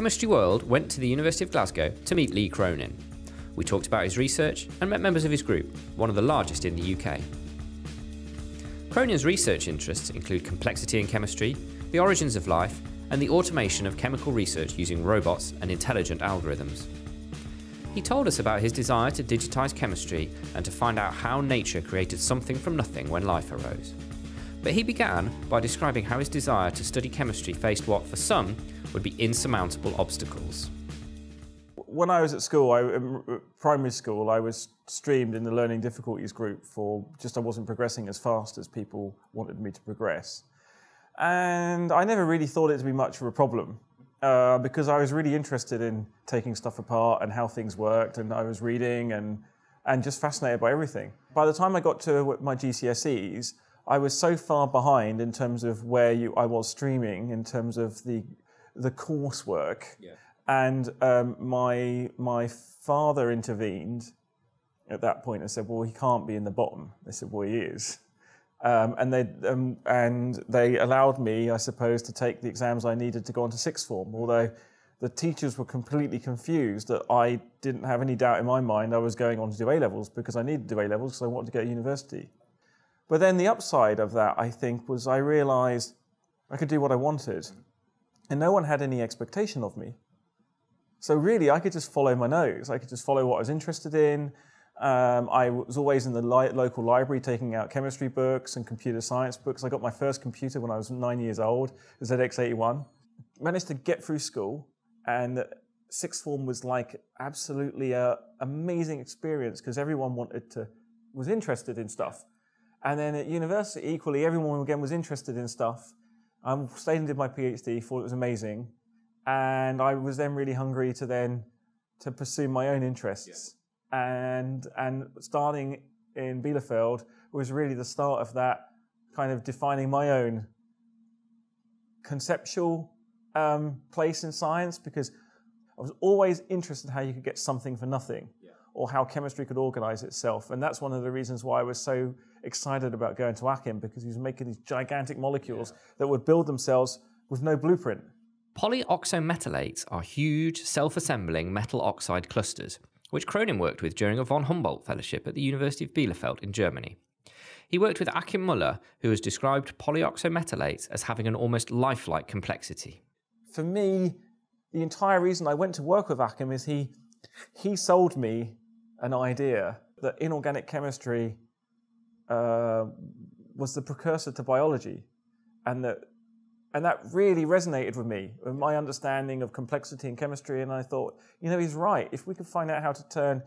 Chemistry World went to the University of Glasgow to meet Lee Cronin. We talked about his research and met members of his group, one of the largest in the UK. Cronin's research interests include complexity in chemistry, the origins of life, and the automation of chemical research using robots and intelligent algorithms. He told us about his desire to digitise chemistry and to find out how nature created something from nothing when life arose. But he began by describing how his desire to study chemistry faced what, for some, would be insurmountable obstacles. When I was at school, I, primary school, I was streamed in the learning difficulties group for just I wasn't progressing as fast as people wanted me to progress. And I never really thought it to be much of a problem uh, because I was really interested in taking stuff apart and how things worked, and I was reading and and just fascinated by everything. By the time I got to my GCSEs, I was so far behind in terms of where you, I was streaming, in terms of the the coursework, yeah. and um, my my father intervened at that point and said, "Well, he can't be in the bottom." They said, "Well, he is." Um, and they um, and they allowed me, I suppose, to take the exams I needed to go on to sixth form. Although the teachers were completely confused that I didn't have any doubt in my mind I was going on to do A levels because I needed to do A levels because I wanted to go to university. But then the upside of that, I think, was I realised I could do what I wanted, and no one had any expectation of me. So really, I could just follow my nose. I could just follow what I was interested in. Um, I was always in the li- local library taking out chemistry books and computer science books. I got my first computer when I was nine years old, the ZX81. Managed to get through school, and sixth form was like absolutely a amazing experience because everyone wanted to was interested in stuff. And then at university, equally, everyone again was interested in stuff. I stayed and did my PhD, thought it was amazing, and I was then really hungry to then to pursue my own interests. Yeah and and starting in Bielefeld was really the start of that kind of defining my own conceptual um, place in science because I was always interested in how you could get something for nothing yeah. or how chemistry could organize itself. And that's one of the reasons why I was so excited about going to Achim because he was making these gigantic molecules yeah. that would build themselves with no blueprint. Polyoxometallates are huge, self assembling metal oxide clusters which Cronin worked with during a von Humboldt fellowship at the University of Bielefeld in Germany. He worked with Achim Müller, who has described polyoxometalates as having an almost lifelike complexity. For me, the entire reason I went to work with Achim is he, he sold me an idea that inorganic chemistry uh, was the precursor to biology, and that and that really resonated with me, with my understanding of complexity in chemistry. And I thought, you know, he's right. If we could find out how to turn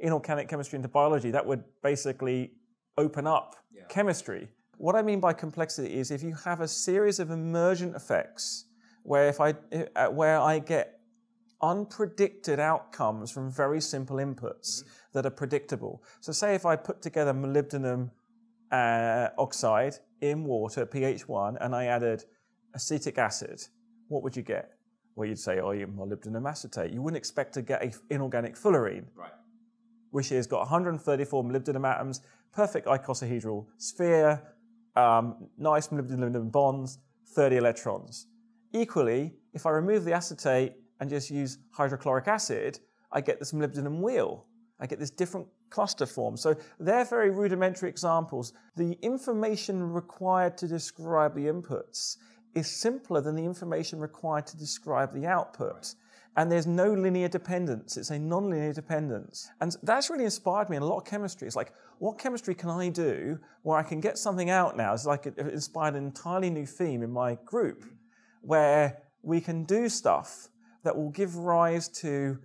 inorganic chemistry into biology, that would basically open up yeah. chemistry. What I mean by complexity is if you have a series of emergent effects where if I uh, where I get unpredicted outcomes from very simple inputs mm-hmm. that are predictable. So say if I put together molybdenum uh, oxide in water, pH 1, and I added acetic acid, what would you get? Well, you'd say, oh, you molybdenum acetate. You wouldn't expect to get an inorganic fullerene, right. which has got 134 molybdenum atoms, perfect icosahedral sphere, um, nice molybdenum bonds, 30 electrons. Equally, if I remove the acetate and just use hydrochloric acid, I get this molybdenum wheel. I get this different cluster form. So they're very rudimentary examples. The information required to describe the inputs is simpler than the information required to describe the output. And there's no linear dependence. It's a nonlinear dependence. And that's really inspired me in a lot of chemistry. It's like, what chemistry can I do where I can get something out now? It's like it inspired an entirely new theme in my group where we can do stuff that will give rise to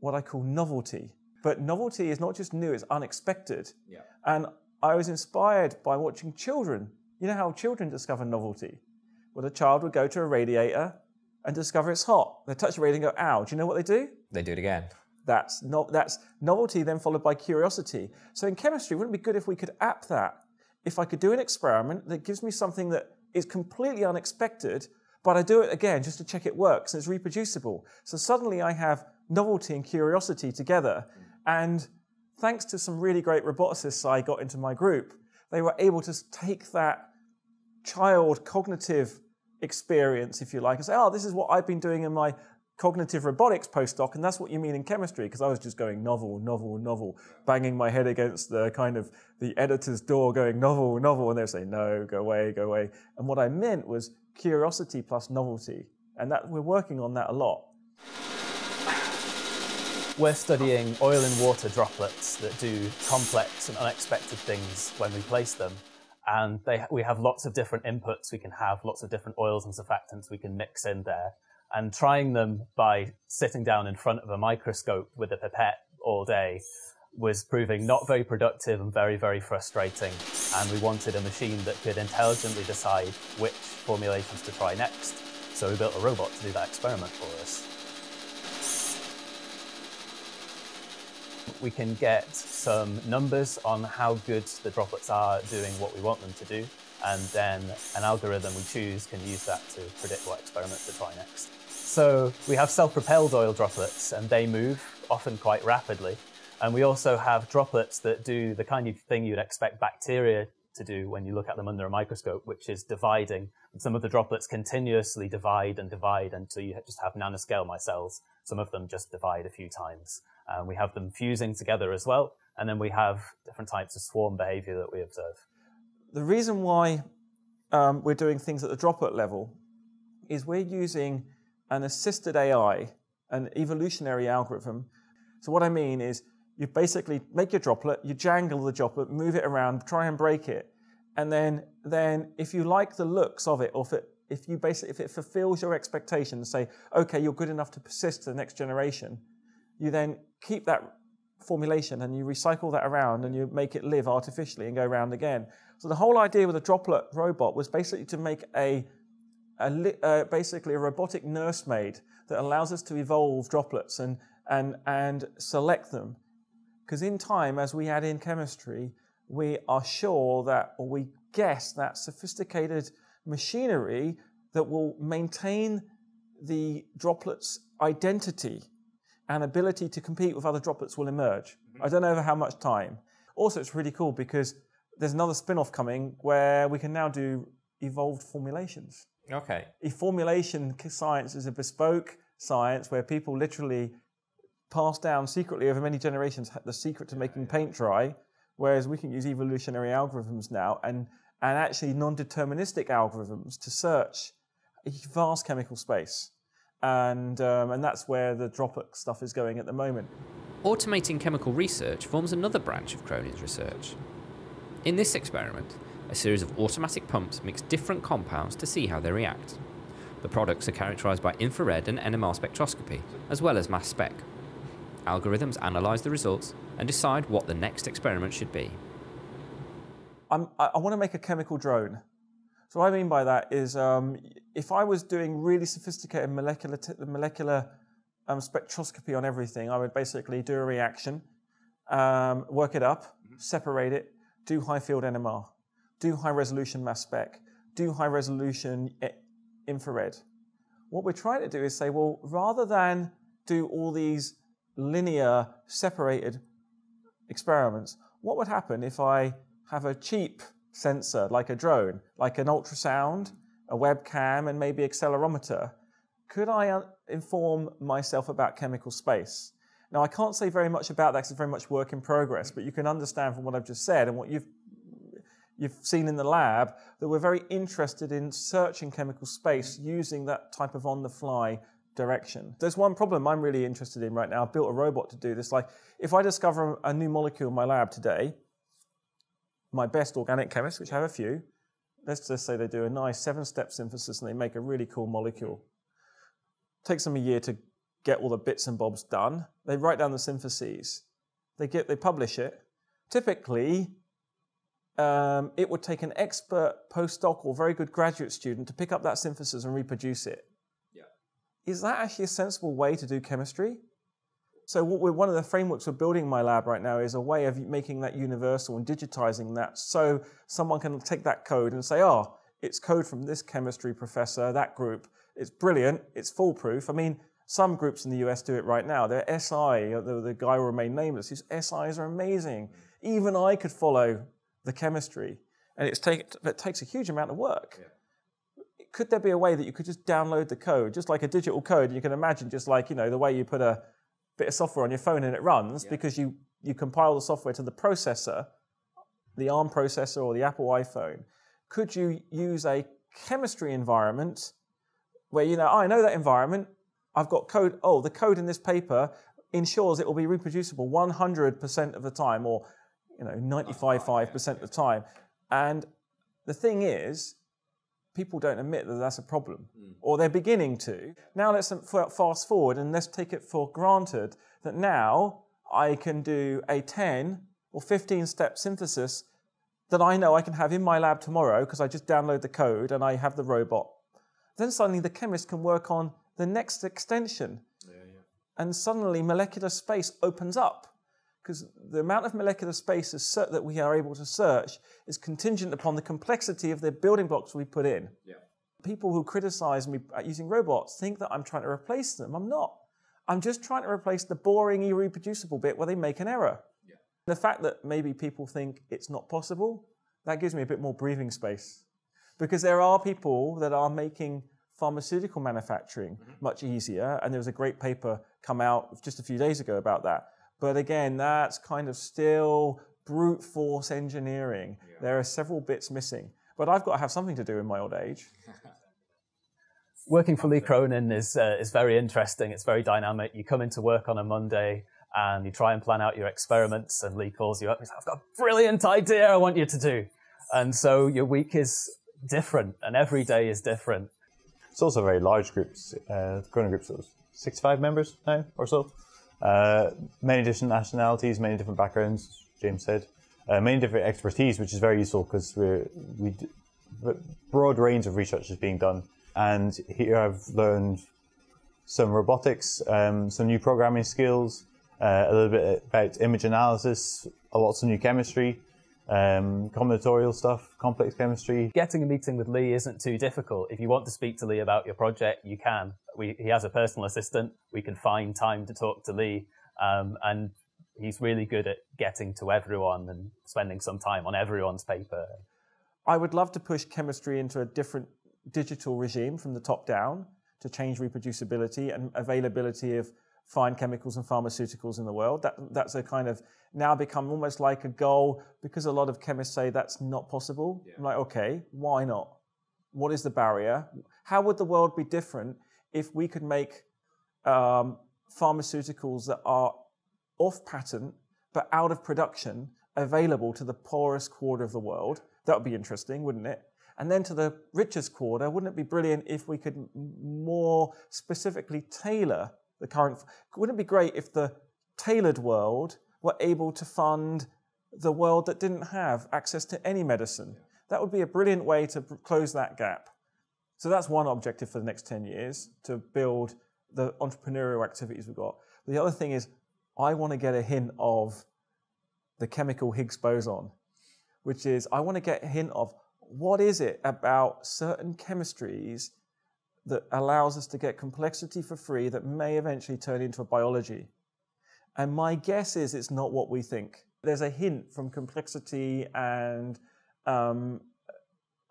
what I call novelty. But novelty is not just new, it's unexpected. Yeah. And I was inspired by watching children. You know how children discover novelty? Well, a child would go to a radiator and discover it's hot. They touch the radiator and go, ow. Do you know what they do? They do it again. That's, no, that's novelty then followed by curiosity. So in chemistry, wouldn't it be good if we could app that? If I could do an experiment that gives me something that is completely unexpected, but I do it again just to check it works and it's reproducible. So suddenly I have novelty and curiosity together. And thanks to some really great roboticists I got into my group, they were able to take that child cognitive experience, if you like, and say, oh, this is what I've been doing in my cognitive robotics postdoc, and that's what you mean in chemistry, because I was just going novel, novel, novel, banging my head against the kind of the editor's door, going novel, novel, and they'd say, no, go away, go away. And what I meant was curiosity plus novelty, and that we're working on that a lot. We're studying oil and water droplets that do complex and unexpected things when we place them. And they, we have lots of different inputs. We can have lots of different oils and surfactants we can mix in there. And trying them by sitting down in front of a microscope with a pipette all day was proving not very productive and very, very frustrating. And we wanted a machine that could intelligently decide which formulations to try next. So we built a robot to do that experiment for us. We can get some numbers on how good the droplets are doing what we want them to do. And then an algorithm we choose can use that to predict what experiment to try next. So we have self-propelled oil droplets and they move, often quite rapidly. And we also have droplets that do the kind of thing you'd expect bacteria to do when you look at them under a microscope, which is dividing. And some of the droplets continuously divide and divide until you just have nanoscale micelles. Some of them just divide a few times. Um, we have them fusing together as well, and then we have different types of swarm behavior that we observe. The reason why um, we're doing things at the droplet level is we're using an assisted AI, an evolutionary algorithm. So what I mean is you basically make your droplet, you jangle the droplet, move it around, try and break it, and then then if you like the looks of it, or if it if you basically if it fulfills your expectations, say okay, you're good enough to persist to the next generation, you then keep that formulation and you recycle that around and you make it live artificially and go around again. So the whole idea with a droplet robot was basically to make a, a uh, basically a robotic nursemaid that allows us to evolve droplets and and and select them. Because in time, as we add in chemistry, we are sure that, or we guess that sophisticated machinery that will maintain the droplet's identity and ability to compete with other droplets will emerge. Mm-hmm. I don't know over how much time. Also, it's really cool because there's another spin off coming where we can now do evolved formulations. Okay. A formulation science is a bespoke science where people literally pass down secretly over many generations the secret to making paint dry, whereas we can use evolutionary algorithms now and, and actually non deterministic algorithms to search a vast chemical space and um, and that's where the droplet stuff is going at the moment. Automating chemical research forms another branch of Cronin's research. In this experiment, a series of automatic pumps mix different compounds to see how they react. The products are characterized by infrared and NMR spectroscopy, as well as mass spec. Algorithms analyze the results and decide what the next experiment should be. I'm, i want to make a chemical drone. So what I mean by that is um, if I was doing really sophisticated molecular, molecular um, spectroscopy on everything, I would basically do a reaction, um, work it up, mm-hmm. separate it, do high field NMR, do high resolution mass spec, do high resolution eh, infrared. What we're trying to do is say, well, rather than do all these linear separated experiments, what would happen if I have a cheap sensor, like a drone, like an ultrasound, a webcam, and maybe accelerometer, could I uh, inform myself about chemical space? Now, I can't say very much about that because it's very much work in progress, but you can understand from what I've just said and what you've you've seen in the lab that we're very interested in searching chemical space using that type of on-the-fly direction. There's one problem I'm really interested in right now. I've built a robot to do this. Like, if I discover a new molecule in my lab today, my best organic chemists, which I have a few, let's just say they do a nice seven step synthesis and they make a really cool molecule. takes them a year to get all the bits and bobs done. They write down the syntheses. They get they publish it. Typically, um, it would take an expert postdoc or very good graduate student to pick up that synthesis and reproduce it. Yeah. Is that actually a sensible way to do chemistry? So one of the frameworks we're building in my lab right now is a way of making that universal and digitizing that so someone can take that code and say, oh, it's code from this chemistry professor, that group. It's brilliant. It's foolproof. I mean, some groups in the US do it right now. Their SI, uh, the, the guy will remain nameless. His SIs are amazing. Even I could follow the chemistry. And it's take, it takes a huge amount of work. Yeah. could there be a way that you could just download the code, just like a digital code? You can imagine just like, you know, the way you put a bit of software on your phone and it runs yeah. because you, you compile the software to the processor, the ARM processor or the Apple iPhone. Could you use a chemistry environment where, you know, oh, I know that environment, I've got code, oh, the code in this paper ensures it will be reproducible 100% of the time or, you know, 95.5% of the time. And the thing is, people don't admit that that's a problem, mm. or they're beginning to. Now let's fast forward and let's take it for granted that now I can do a 10 or 15 step synthesis that I know I can have in my lab tomorrow because I just download the code and I have the robot. Then suddenly the chemist can work on the next extension. Yeah, yeah. And suddenly molecular space opens up because the amount of molecular space that we are able to search is contingent upon the complexity of the building blocks we put in. Yeah. People who criticize me at using robots think that I'm trying to replace them. I'm not. I'm just trying to replace the boring, irreproducible bit where they make an error. Yeah. The fact that maybe people think it's not possible, that gives me a bit more breathing space. Because there are people that are making pharmaceutical manufacturing mm-hmm. much easier, and there was a great paper come out just a few days ago about that but again, that's kind of still brute force engineering. Yeah. There are several bits missing. But I've got to have something to do in my old age. Working for Lee Cronin is, uh, is very interesting. It's very dynamic. You come into work on a Monday and you try and plan out your experiments, and Lee calls you up and says, I've got a brilliant idea I want you to do. And so your week is different, and every day is different. It's also very large groups. Uh, Cronin groups of 65 members now or so. Uh, many different nationalities, many different backgrounds, James said. Uh, many different expertise, which is very useful because we're, we broad range of research is being done. And here I've learned some robotics, um, some new programming skills, uh, a little bit about image analysis, lots of new chemistry, um, combinatorial stuff, complex chemistry. Getting a meeting with Lee isn't too difficult. If you want to speak to Lee about your project, you can. We, he has a personal assistant. We can find time to talk to Lee. Um, and he's really good at getting to everyone and spending some time on everyone's paper. I would love to push chemistry into a different digital regime from the top down to change reproducibility and availability of fine chemicals and pharmaceuticals in the world. That, that's a kind of now become almost like a goal because a lot of chemists say that's not possible. Yeah. I'm like, okay, why not? What is the barrier? How would the world be different if we could make um, pharmaceuticals that are off patent but out of production available to the poorest quarter of the world? That would be interesting, wouldn't it? And then to the richest quarter, wouldn't it be brilliant if we could more specifically tailor the current. Wouldn't it be great if the tailored world were able to fund the world that didn't have access to any medicine? That would be a brilliant way to close that gap. So that's one objective for the next 10 years to build the entrepreneurial activities we've got. The other thing is, I want to get a hint of the chemical Higgs boson, which is I want to get a hint of what is it about certain chemistries that allows us to get complexity for free that may eventually turn into a biology. And my guess is it's not what we think. There's a hint from complexity and um,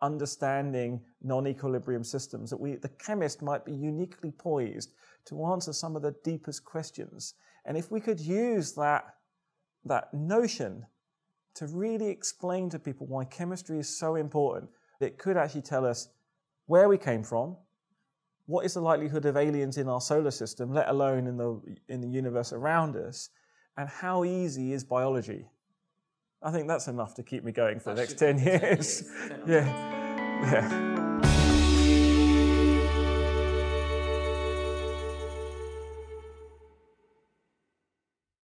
understanding non-equilibrium systems that we, the chemist might be uniquely poised to answer some of the deepest questions. And if we could use that, that notion to really explain to people why chemistry is so important, it could actually tell us where we came from, what is the likelihood of aliens in our solar system, let alone in the, in the universe around us, and how easy is biology? I think that's enough to keep me going for that the next 10 years. 10 years. yeah. yeah.